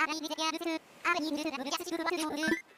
あらいびでやるつ、あらいびでやるつ、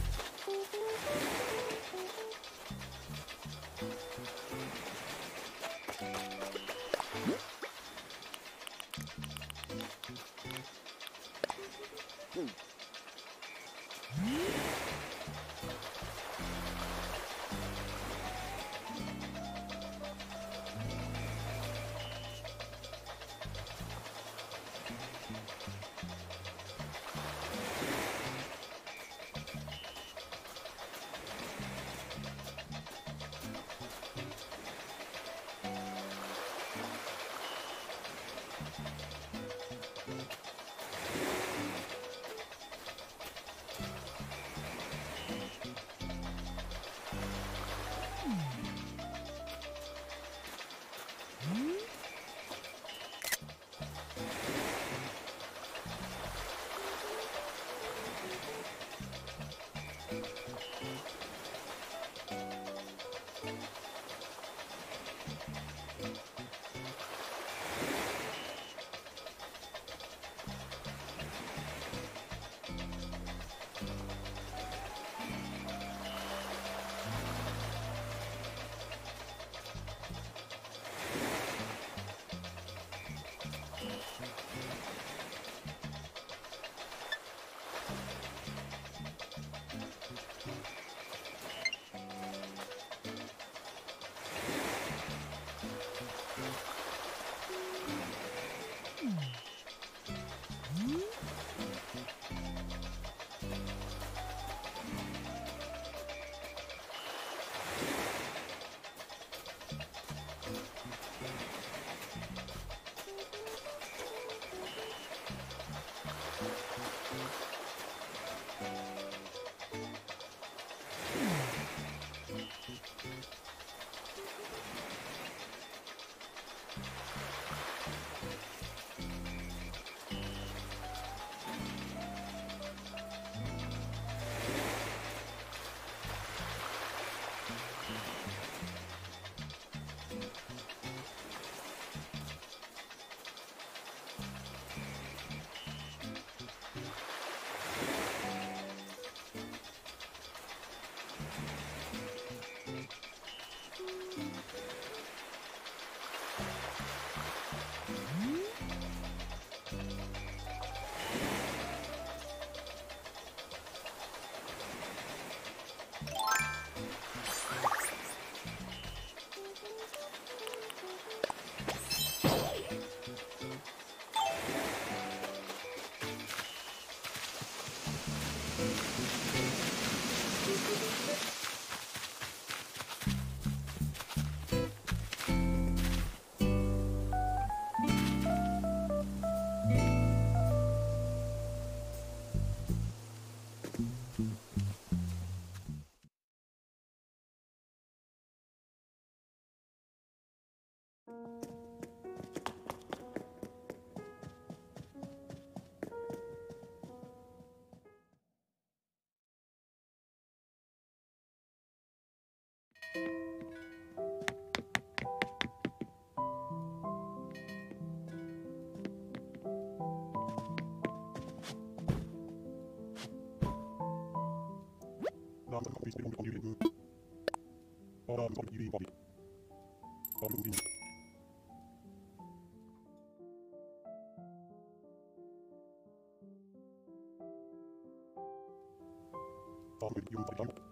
Random copies belong on YouTube. All arms on YouTube body. All moving. You,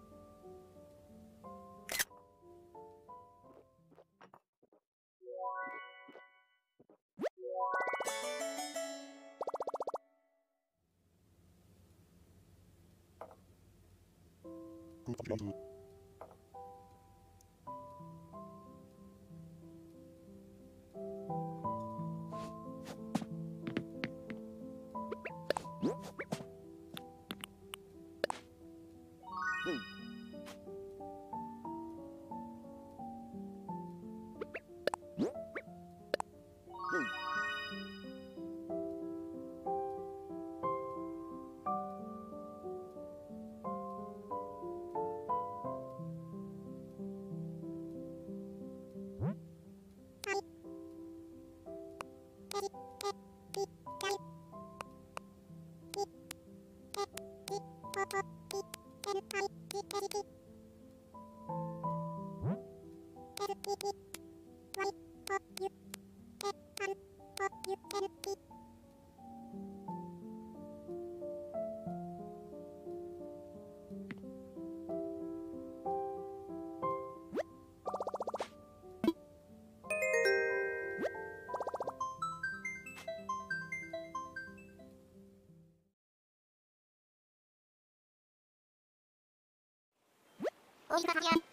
いただやん。